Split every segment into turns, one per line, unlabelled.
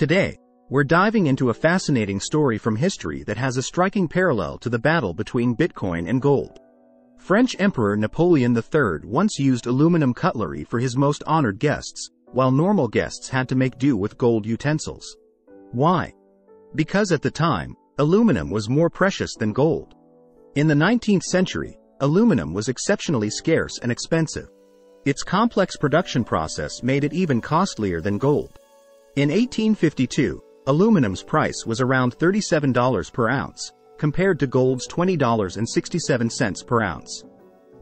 Today, we're diving into a fascinating story from history that has a striking parallel to the battle between Bitcoin and gold. French Emperor Napoleon III once used aluminum cutlery for his most honored guests, while normal guests had to make do with gold utensils. Why? Because at the time, aluminum was more precious than gold. In the 19th century, aluminum was exceptionally scarce and expensive. Its complex production process made it even costlier than gold. In 1852, aluminum's price was around $37 per ounce, compared to gold's $20.67 per ounce.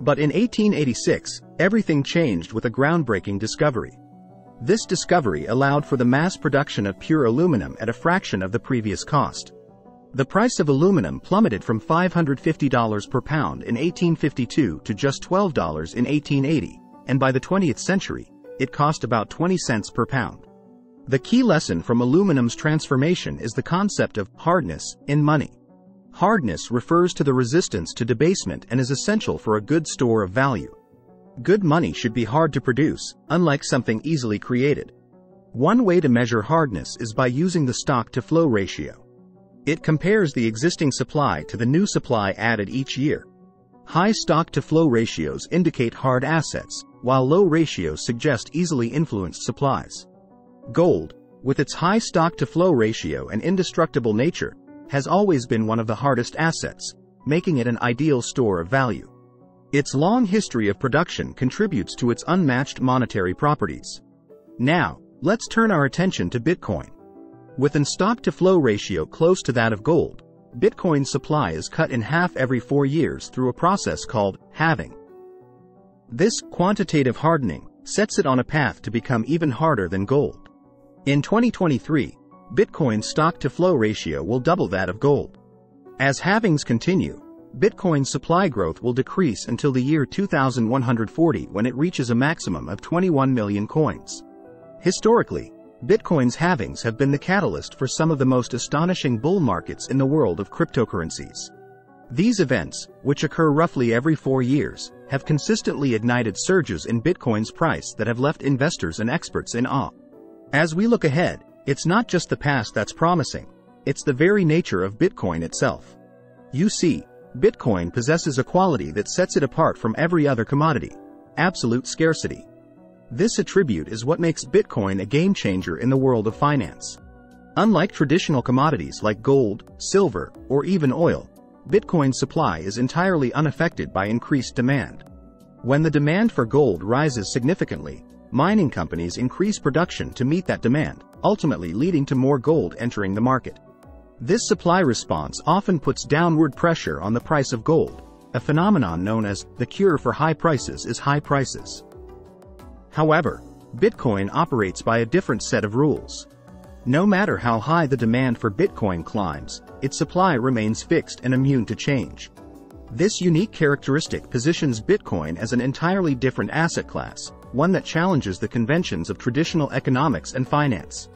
But in 1886, everything changed with a groundbreaking discovery. This discovery allowed for the mass production of pure aluminum at a fraction of the previous cost. The price of aluminum plummeted from $550 per pound in 1852 to just $12 in 1880, and by the 20th century, it cost about 20 cents per pound. The key lesson from aluminum's transformation is the concept of hardness in money. Hardness refers to the resistance to debasement and is essential for a good store of value. Good money should be hard to produce, unlike something easily created. One way to measure hardness is by using the stock to flow ratio. It compares the existing supply to the new supply added each year. High stock to flow ratios indicate hard assets, while low ratios suggest easily influenced supplies. Gold, with its high stock to flow ratio and indestructible nature, has always been one of the hardest assets, making it an ideal store of value. Its long history of production contributes to its unmatched monetary properties. Now, let's turn our attention to Bitcoin. With an stock to flow ratio close to that of gold, Bitcoin's supply is cut in half every four years through a process called halving. This quantitative hardening sets it on a path to become even harder than gold. In 2023, Bitcoin's stock to flow ratio will double that of gold. As halvings continue, Bitcoin's supply growth will decrease until the year 2140 when it reaches a maximum of 21 million coins. Historically, Bitcoin's halvings have been the catalyst for some of the most astonishing bull markets in the world of cryptocurrencies. These events, which occur roughly every four years, have consistently ignited surges in Bitcoin's price that have left investors and experts in awe. As we look ahead, it's not just the past that's promising, it's the very nature of Bitcoin itself. You see, Bitcoin possesses a quality that sets it apart from every other commodity absolute scarcity. This attribute is what makes Bitcoin a game changer in the world of finance. Unlike traditional commodities like gold, silver, or even oil, Bitcoin's supply is entirely unaffected by increased demand. When the demand for gold rises significantly, mining companies increase production to meet that demand, ultimately leading to more gold entering the market. This supply response often puts downward pressure on the price of gold, a phenomenon known as the cure for high prices is high prices. However, Bitcoin operates by a different set of rules. No matter how high the demand for Bitcoin climbs, its supply remains fixed and immune to change. This unique characteristic positions Bitcoin as an entirely different asset class, one that challenges the conventions of traditional economics and finance.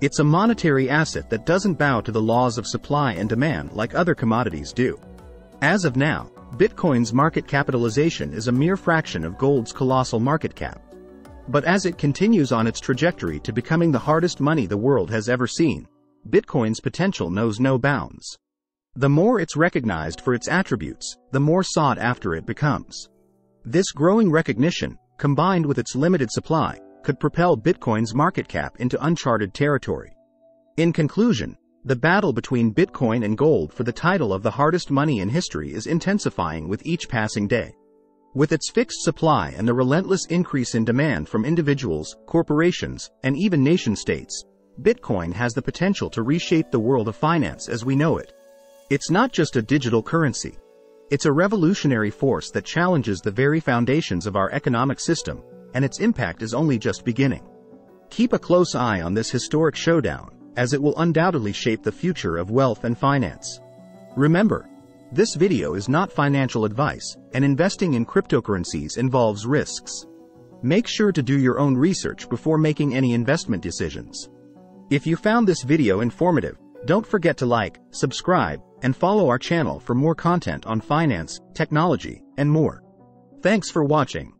It's a monetary asset that doesn't bow to the laws of supply and demand like other commodities do. As of now, Bitcoin's market capitalization is a mere fraction of gold's colossal market cap. But as it continues on its trajectory to becoming the hardest money the world has ever seen, Bitcoin's potential knows no bounds. The more it's recognized for its attributes, the more sought after it becomes. This growing recognition, combined with its limited supply, could propel Bitcoin's market cap into uncharted territory. In conclusion, the battle between Bitcoin and gold for the title of the hardest money in history is intensifying with each passing day. With its fixed supply and the relentless increase in demand from individuals, corporations, and even nation states, Bitcoin has the potential to reshape the world of finance as we know it. It's not just a digital currency. It's a revolutionary force that challenges the very foundations of our economic system, and its impact is only just beginning. Keep a close eye on this historic showdown, as it will undoubtedly shape the future of wealth and finance. Remember, this video is not financial advice, and investing in cryptocurrencies involves risks. Make sure to do your own research before making any investment decisions. If you found this video informative, don't forget to like, subscribe, and follow our channel for more content on finance, technology, and more. Thanks for watching.